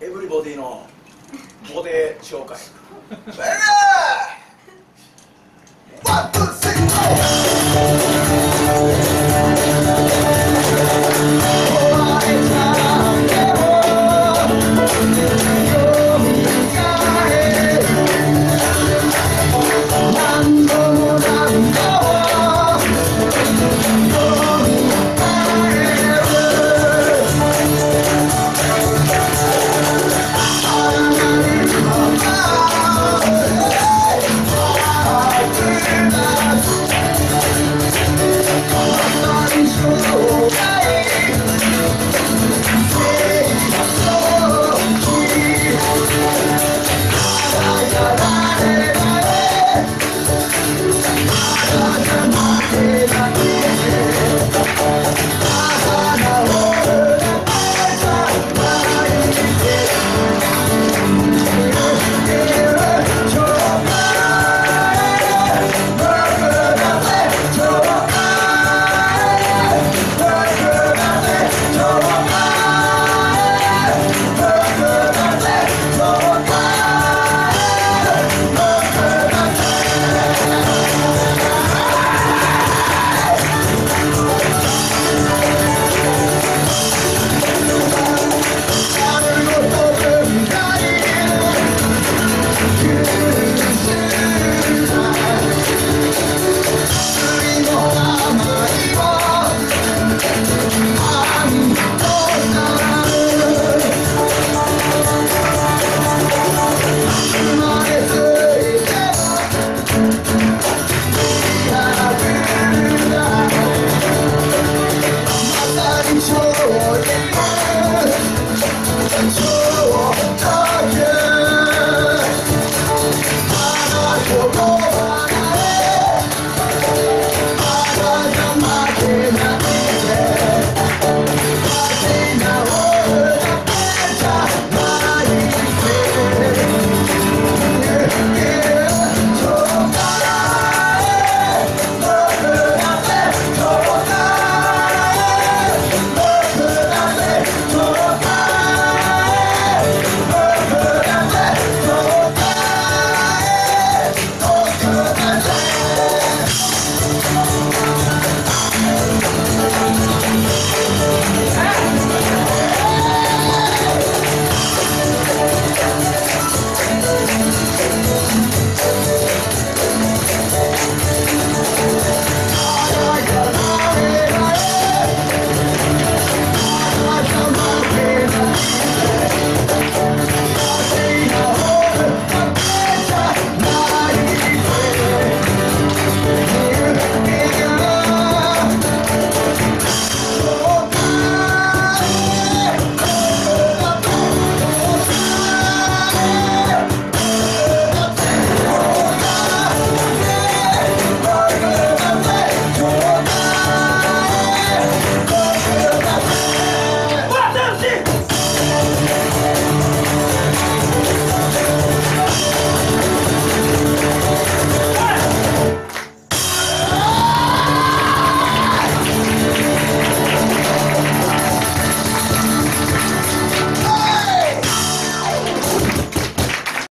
エブリボディのボディ紹介。バイバイ